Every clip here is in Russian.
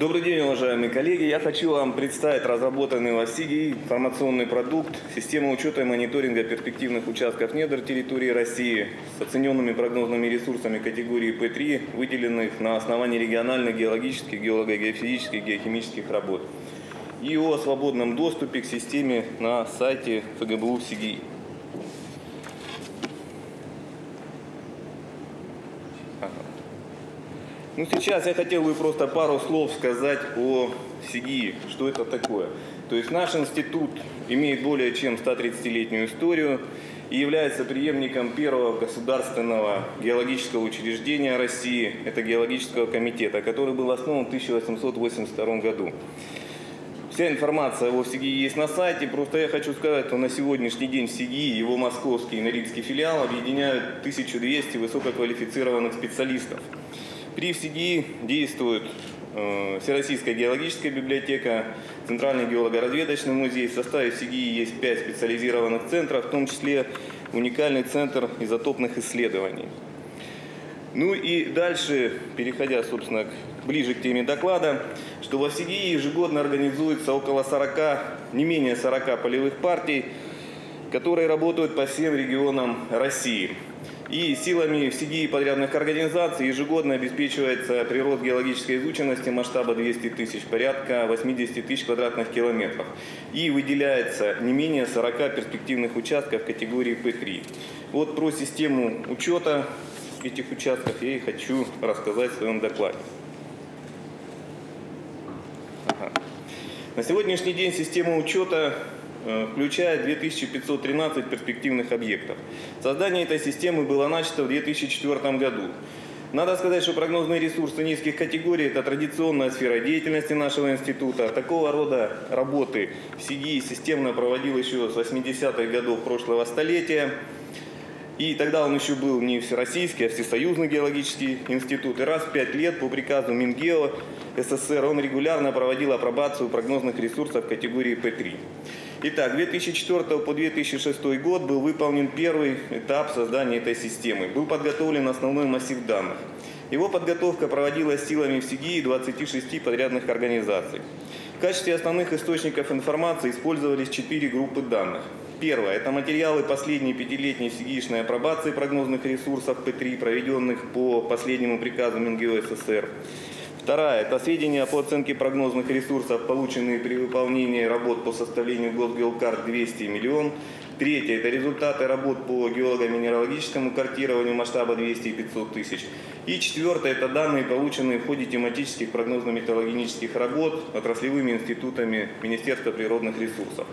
Добрый день, уважаемые коллеги. Я хочу вам представить разработанный в СИГИ информационный продукт «Система учета и мониторинга перспективных участков недр территории России с оцененными прогнозными ресурсами категории П3, выделенных на основании региональных геологических, геолого-геофизических, геохимических работ и о свободном доступе к системе на сайте ФГБУ СИГИ. Ну, сейчас я хотел бы просто пару слов сказать о СИГИ, что это такое. То есть наш институт имеет более чем 130-летнюю историю и является преемником первого государственного геологического учреждения России, это геологического комитета, который был основан в 1882 году. Вся информация о СИГИ есть на сайте. Просто я хочу сказать, что на сегодняшний день СИГИ, его московский и норильский филиал объединяют 1200 высококвалифицированных специалистов – при ФСИГИ действует э, Всероссийская геологическая библиотека, Центральный геолого-разведочный музей. В составе ФСИГИ есть пять специализированных центров, в том числе уникальный центр изотопных исследований. Ну и дальше, переходя, собственно, ближе к теме доклада, что во ФСИГИ ежегодно организуется около 40, не менее 40 полевых партий, которые работают по всем регионам России. И силами ФСИГИ и подрядных организаций ежегодно обеспечивается прирост геологической изученности масштаба 200 тысяч, порядка 80 тысяч квадратных километров. И выделяется не менее 40 перспективных участков категории П3. Вот про систему учета этих участков я и хочу рассказать в своем докладе. Ага. На сегодняшний день система учета включая 2513 перспективных объектов. Создание этой системы было начато в 2004 году. Надо сказать, что прогнозные ресурсы низких категорий – это традиционная сфера деятельности нашего института. Такого рода работы СИГИ системно проводил еще с 80-х годов прошлого столетия. И тогда он еще был не всероссийский, а всесоюзный геологический институт. И раз в пять лет по приказу Мингео СССР он регулярно проводил апробацию прогнозных ресурсов категории П3. Итак, 2004 по 2006 год был выполнен первый этап создания этой системы. Был подготовлен основной массив данных. Его подготовка проводилась силами ВСИГИ и 26 подрядных организаций. В качестве основных источников информации использовались четыре группы данных. Первое – это материалы последней пятилетней СИГИшной апробации прогнозных ресурсов П3, проведенных по последнему приказу Мингео СССР. Вторая – это сведения по оценке прогнозных ресурсов, полученные при выполнении работ по составлению госгеокарт 200 миллион. Третье – это результаты работ по геолого-минералогическому картированию масштаба 200 и 500 тысяч. И четвертое – это данные, полученные в ходе тематических прогнозно-металлогенических работ отраслевыми институтами Министерства природных ресурсов.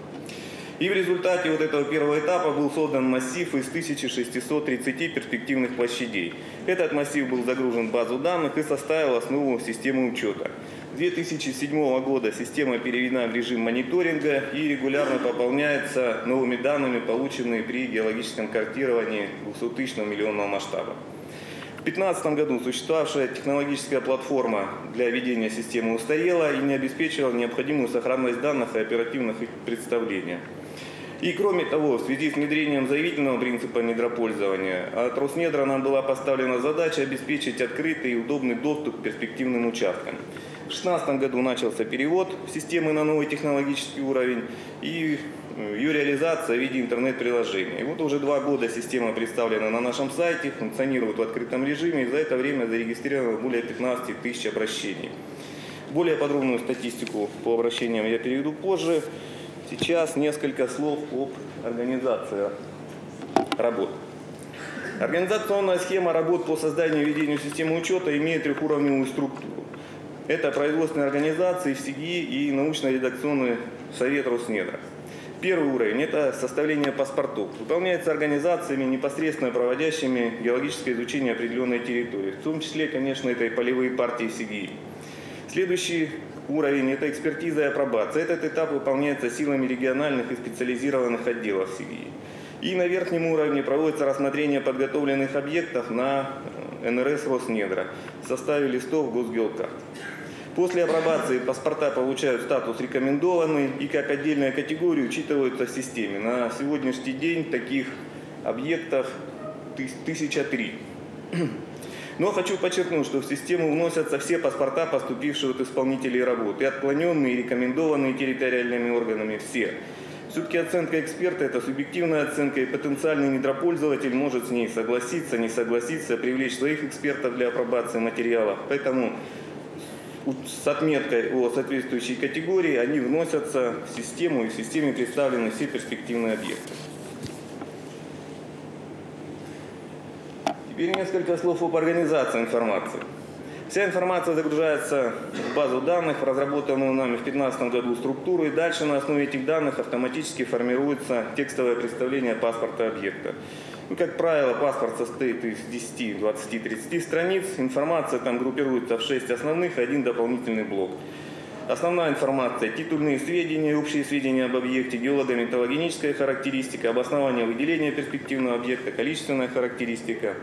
И в результате вот этого первого этапа был создан массив из 1630 перспективных площадей. Этот массив был загружен в базу данных и составил основу системы учета. С 2007 года система переведена в режим мониторинга и регулярно пополняется новыми данными, полученными при геологическом картировании 200-тысячного миллионного масштаба. В 2015 году существовавшая технологическая платформа для ведения системы устарела и не обеспечивала необходимую сохранность данных и оперативных их представления. И кроме того, в связи с внедрением заявительного принципа недропользования, от Роснедра нам была поставлена задача обеспечить открытый и удобный доступ к перспективным участкам. В 2016 году начался перевод системы на новый технологический уровень и э, ее реализация в виде интернет-приложения. И вот уже два года система представлена на нашем сайте, функционирует в открытом режиме, и за это время зарегистрировано более 15 тысяч обращений. Более подробную статистику по обращениям я переведу позже. Сейчас несколько слов об организации работ. Организационная схема работ по созданию и ведению системы учета имеет трехуровневую структуру. Это производственные организации, СИГИ и научно-редакционный совет Роснедра. Первый уровень – это составление паспортов. Выполняется организациями, непосредственно проводящими геологическое изучение определенной территории. В том числе, конечно, это и полевые партии СИГИ. Следующий уровень – это экспертиза и апробация. Этот этап выполняется силами региональных и специализированных отделов СИГИ. И на верхнем уровне проводится рассмотрение подготовленных объектов на э, НРС Роснедра в составе листов госгеокарт. После апробации паспорта получают статус рекомендованный и как отдельная категория учитываются в системе. На сегодняшний день таких объектов тысяча три. Но хочу подчеркнуть, что в систему вносятся все паспорта, поступившие от исполнителей работ, и отклоненные, и рекомендованные территориальными органами, все. Все-таки оценка эксперта – это субъективная оценка, и потенциальный недропользователь может с ней согласиться, не согласиться, привлечь своих экспертов для апробации материалов. Поэтому с отметкой о соответствующей категории они вносятся в систему, и в системе представлены все перспективные объекты. Теперь несколько слов об организации информации. Вся информация загружается в базу данных, разработанную нами в 2015 году структуру, и дальше на основе этих данных автоматически формируется текстовое представление паспорта объекта. Ну, как правило, паспорт состоит из 10, 20, 30 страниц. Информация там группируется в 6 основных, один дополнительный блок. Основная информация – титульные сведения, общие сведения об объекте, геолого-металлогеническая характеристика, обоснование выделения перспективного объекта, количественная характеристика.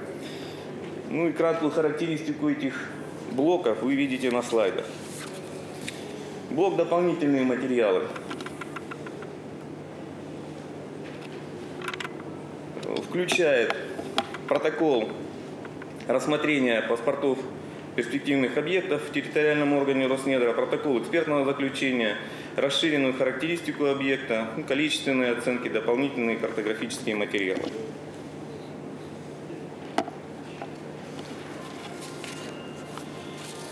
Ну и краткую характеристику этих блоков вы видите на слайдах. Блок «Дополнительные материалы». Включает протокол рассмотрения паспортов перспективных объектов в территориальном органе Роснедра, протокол экспертного заключения, расширенную характеристику объекта, ну, количественные оценки, дополнительные картографические материалы.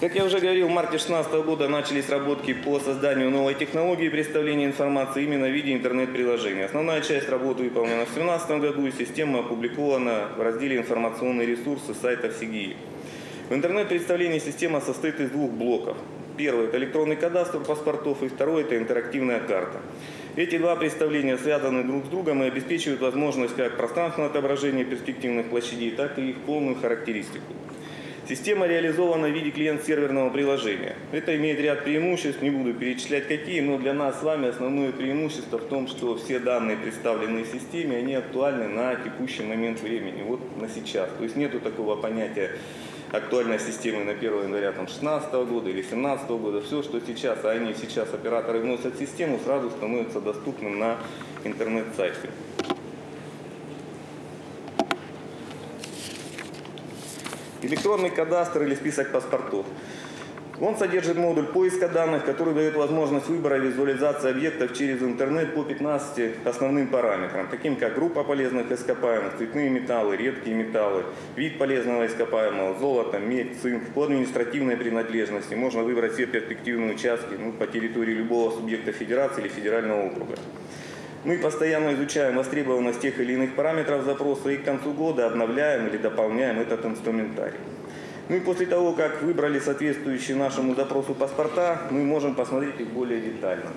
Как я уже говорил, в марте 2016 года начались работки по созданию новой технологии представления информации именно в виде интернет-приложения. Основная часть работы выполнена в 2017 году и система опубликована в разделе «Информационные ресурсы» сайта СИГИ. В интернет-представлении система состоит из двух блоков. Первый – это электронный кадастр паспортов, и второй – это интерактивная карта. Эти два представления связаны друг с другом и обеспечивают возможность как пространственного отображения перспективных площадей, так и их полную характеристику. Система реализована в виде клиент-серверного приложения. Это имеет ряд преимуществ, не буду перечислять какие, но для нас с вами основное преимущество в том, что все данные, представленные в системе, они актуальны на текущий момент времени, вот на сейчас. То есть нету такого понятия актуальной системы на 1 января 2016 года или 2017 года. Все, что сейчас, а они сейчас операторы вносят в систему, сразу становится доступным на интернет-сайте. Электронный кадастр или список паспортов. Он содержит модуль поиска данных, который дает возможность выбора и визуализации объектов через интернет по 15 основным параметрам, таким как группа полезных ископаемых, цветные металлы, редкие металлы, вид полезного ископаемого, золото, медь, цинк. По административной принадлежности можно выбрать все перспективные участки ну, по территории любого субъекта федерации или федерального округа. Мы постоянно изучаем востребованность тех или иных параметров запроса и к концу года обновляем или дополняем этот инструментарий. Ну и после того, как выбрали соответствующие нашему запросу паспорта, мы можем посмотреть их более детально.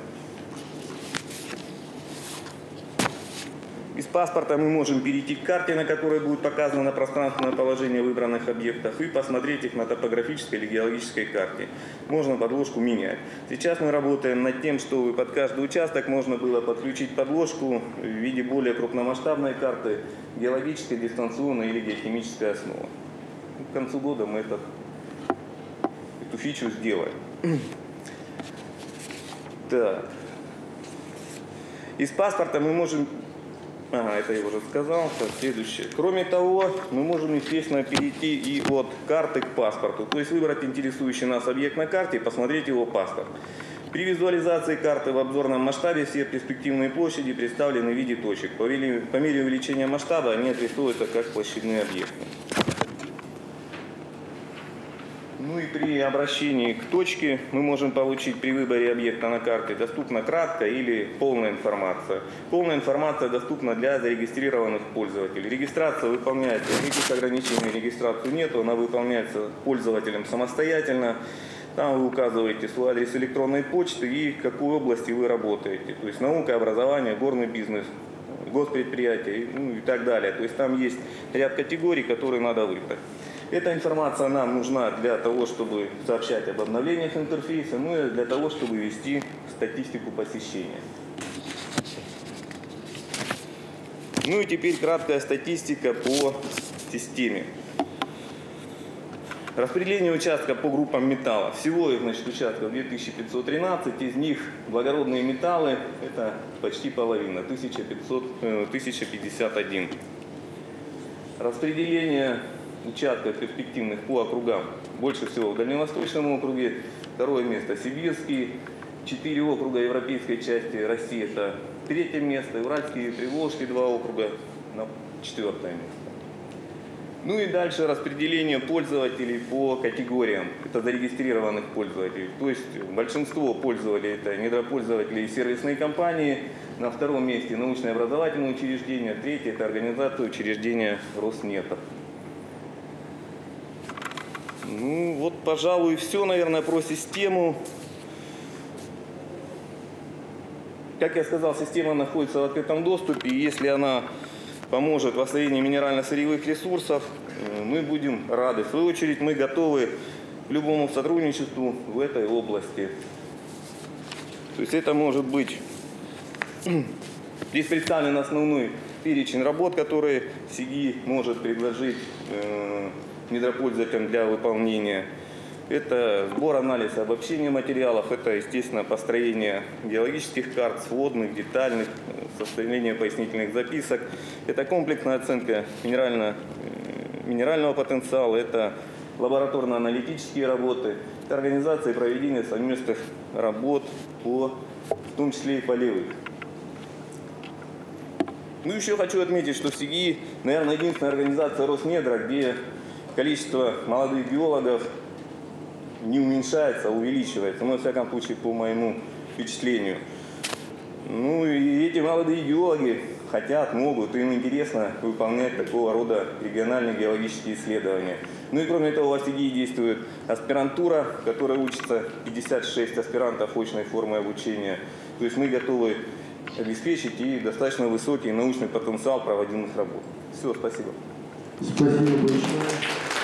Из паспорта мы можем перейти к карте, на которой будет показано пространственное положение выбранных объектов и посмотреть их на топографической или геологической карте. Можно подложку менять. Сейчас мы работаем над тем, чтобы под каждый участок можно было подключить подложку в виде более крупномасштабной карты, геологической, дистанционной или геохимической основы. К концу года мы этот, эту фичу сделаем. Так. Из паспорта мы можем Ага, это я уже сказал. Так, следующее. Кроме того, мы можем, естественно, перейти и от карты к паспорту. То есть выбрать интересующий нас объект на карте и посмотреть его паспорт. При визуализации карты в обзорном масштабе все перспективные площади представлены в виде точек. По мере увеличения масштаба они отрисовываются как площадные объекты. Ну и при обращении к точке мы можем получить при выборе объекта на карте доступна краткая или полная информация. Полная информация доступна для зарегистрированных пользователей. Регистрация выполняется, никаких ограничений регистрацию нет, она выполняется пользователем самостоятельно. Там вы указываете свой адрес электронной почты и в какой области вы работаете. То есть наука, образование, горный бизнес, госпредприятие ну и так далее. То есть там есть ряд категорий, которые надо выбрать. Эта информация нам нужна для того, чтобы сообщать об обновлениях интерфейса, ну и для того, чтобы вести статистику посещения. Ну и теперь краткая статистика по системе. Распределение участка по группам металла. Всего их значит, участков 2513, из них благородные металлы это почти половина, 1500, 1051. Распределение участков перспективных по округам. Больше всего в Дальневосточном округе, второе место Сибирский, четыре округа европейской части России это третье место, Уральские и Приволжские два округа на четвертое место. Ну и дальше распределение пользователей по категориям. Это зарегистрированных пользователей. То есть большинство пользователей это недропользователи и сервисные компании. На втором месте научные образовательные учреждения. Третье это организация учреждения Роснетов. Ну вот, пожалуй, все, наверное, про систему. Как я сказал, система находится в открытом доступе. И если она поможет в освоении минерально-сырьевых ресурсов, э, мы будем рады. В свою очередь мы готовы к любому сотрудничеству в этой области. То есть это может быть... Здесь представлен основной перечень работ, которые СИГИ может предложить э, недропользователям для выполнения. Это сбор, анализ, обобщение материалов, это, естественно, построение геологических карт, сводных, детальных, составление пояснительных записок. Это комплексная оценка минерально, минерального потенциала, это лабораторно-аналитические работы, это организация и проведение совместных работ, по, в том числе и полевых. Ну, еще хочу отметить, что в СИГИ, наверное, единственная организация Роснедра, где количество молодых геологов не уменьшается, а увеличивается. Ну, во всяком случае, по моему впечатлению. Ну и эти молодые геологи хотят, могут, им интересно выполнять такого рода региональные геологические исследования. Ну и кроме этого в АСТИГИ действует аспирантура, в которой учатся 56 аспирантов очной формы обучения. То есть мы готовы обеспечить и достаточно высокий научный потенциал проводимых работ. Все, спасибо. Спасибо большое.